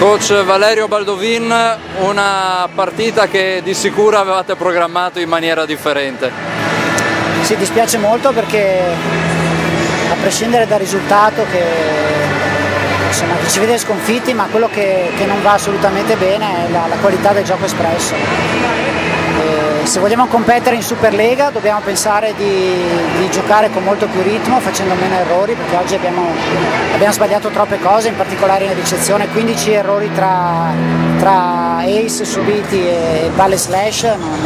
Coach Valerio Baldovin, una partita che di sicuro avevate programmato in maniera differente. Sì, dispiace molto perché a prescindere dal risultato che, insomma, ci vede sconfitti, ma quello che, che, non va assolutamente bene è la, la qualità del gioco espresso. Se vogliamo competere in Superlega dobbiamo pensare di, di, giocare con molto più ritmo, facendo meno errori, perché oggi abbiamo, abbiamo sbagliato troppe cose, in particolare in ricezione, 15 errori tra, tra ace subiti e palle slash, non,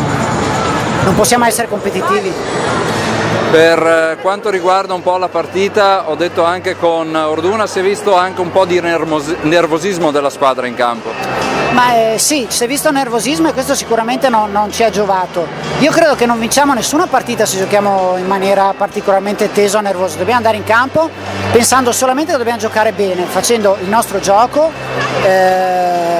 non possiamo essere competitivi. Per eh, quanto riguarda un po' la partita, ho detto anche con Orduna, si è visto anche un po' di nervosismo della squadra in campo. Ma eh, sì, si è visto nervosismo e questo sicuramente non, non, ci ha giovato. Io credo che non vinciamo nessuna partita se giochiamo in maniera particolarmente tesa o nervosa. Dobbiamo andare in campo pensando solamente che dobbiamo giocare bene, facendo il nostro gioco. Eh,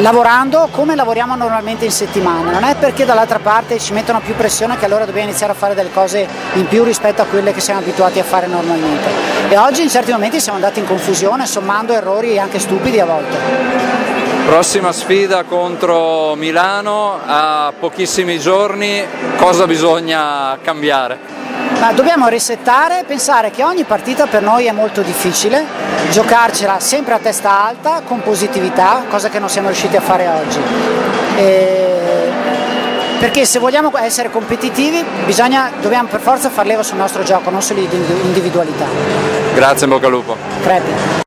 lavorando come lavoriamo normalmente in settimana, non è perché dall'altra parte ci mettono più pressione che allora dobbiamo iniziare a fare delle cose in più rispetto a quelle che siamo abituati a fare normalmente. E oggi in certi momenti siamo andati in confusione, sommando errori anche stupidi a volte. Prossima sfida contro Milano a pochissimi giorni, cosa bisogna cambiare? Ma dobbiamo resettare pensare che ogni partita per noi è molto difficile, giocarcela sempre a testa alta, con positività, cosa che non siamo riusciti a fare oggi. E... Perché se vogliamo essere competitivi bisogna, dobbiamo per forza far leva sul nostro gioco, non sull'individualità. Grazie, in bocca al lupo. Crepi.